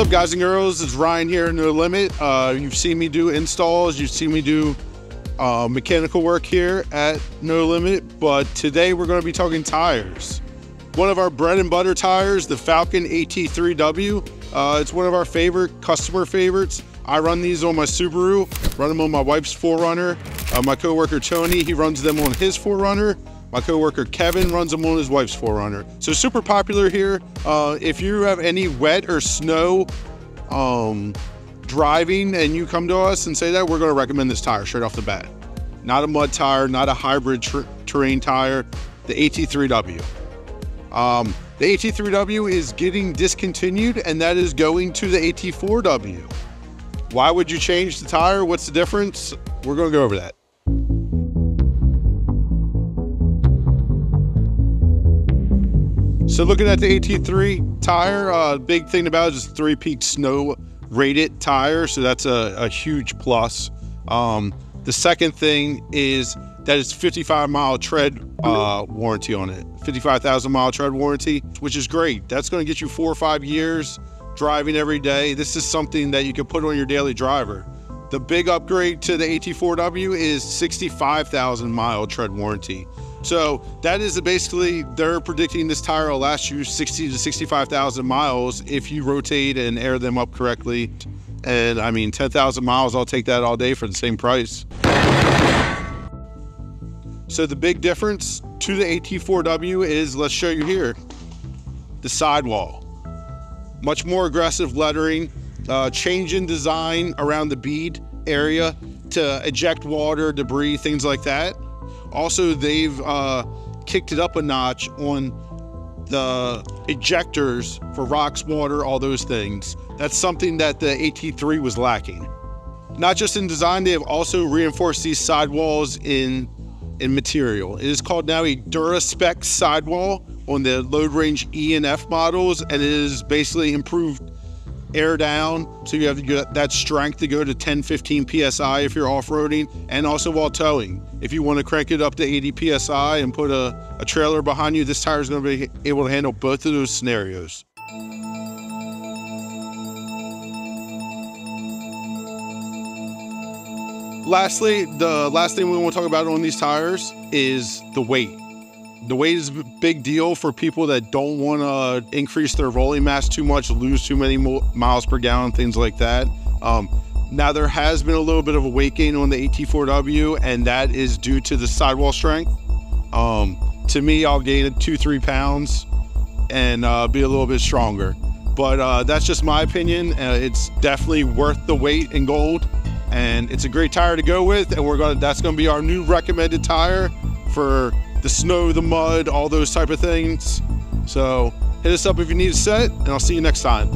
up, guys and girls? It's Ryan here, in No Limit. Uh, you've seen me do installs, you've seen me do uh, mechanical work here at No Limit, but today we're going to be talking tires. One of our bread and butter tires, the Falken AT3W. Uh, it's one of our favorite customer favorites. I run these on my Subaru, run them on my wife's 4Runner. Uh, my coworker Tony, he runs them on his 4Runner. My coworker Kevin runs them on his wife's 4Runner. So super popular here. Uh, if you have any wet or snow um, driving and you come to us and say that, we're going to recommend this tire straight off the bat. Not a mud tire, not a hybrid ter terrain tire, the AT3W. Um, the AT3W is getting discontinued and that is going to the AT4W. Why would you change the tire? What's the difference? We're going to go over that. So looking at the AT3 tire, uh, big thing about it is three peak snow rated tire. So that's a, a huge plus. Um, the second thing is that it's 55 mile tread uh, warranty on it, 55,000 mile tread warranty, which is great. That's going to get you four or five years driving every day. This is something that you can put on your daily driver. The big upgrade to the AT4W is 65,000 mile tread warranty. So that is basically they're predicting this tire will last you 60 to 65,000 miles if you rotate and air them up correctly. And I mean, 10,000 miles, I'll take that all day for the same price. So the big difference to the AT4W is, let's show you here, the sidewall. Much more aggressive lettering, uh, change in design around the bead area to eject water, debris, things like that. Also, they've uh, kicked it up a notch on the ejectors for rocks, water, all those things. That's something that the AT3 was lacking. Not just in design, they have also reinforced these sidewalls in, in material. It is called now a DuraSpec sidewall on the load range E and F models, and it is basically improved air down so you have that strength to go to 10 15 psi if you're off-roading and also while towing. If you want to crank it up to 80 psi and put a, a trailer behind you this tire is going to be able to handle both of those scenarios. Lastly the last thing we want to talk about on these tires is the weight the weight is a big deal for people that don't want to increase their rolling mass too much, lose too many miles per gallon, things like that. Um, now there has been a little bit of a weight gain on the AT4W, and that is due to the sidewall strength. Um, to me, I'll gain two, three pounds and uh, be a little bit stronger. But uh, that's just my opinion. Uh, it's definitely worth the weight in gold, and it's a great tire to go with. And we're gonna that's gonna be our new recommended tire for the snow, the mud, all those type of things. So hit us up if you need a set, and I'll see you next time.